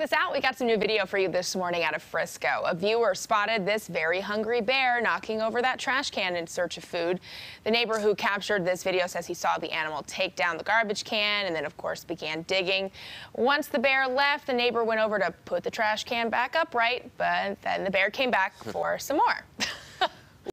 this out. We got some new video for you this morning out of Frisco. A viewer spotted this very hungry bear knocking over that trash can in search of food. The neighbor who captured this video says he saw the animal take down the garbage can and then, of course, began digging. Once the bear left, the neighbor went over to put the trash can back upright, but then the bear came back for some more.